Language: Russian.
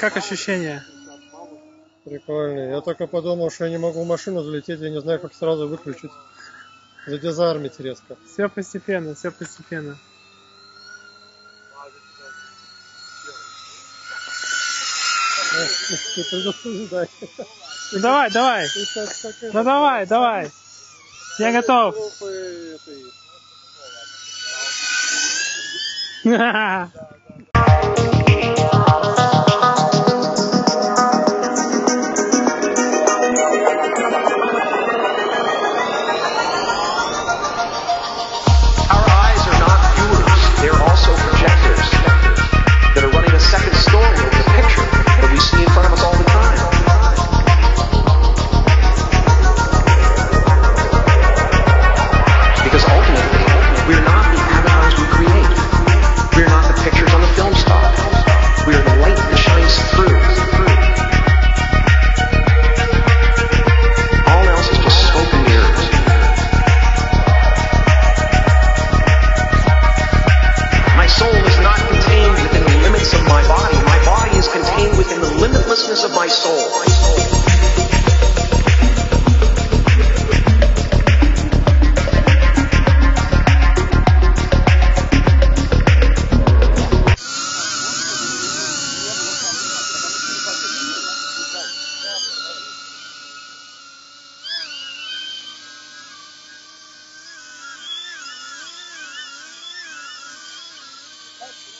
Как ощущения? Прикольно. Я только подумал, что я не могу в машину залететь, я не знаю, как сразу выключить. Задизармить резко. Все постепенно, все постепенно. Ну давай, давай. Ну давай, давай. Я готов. Ha ha ha. That's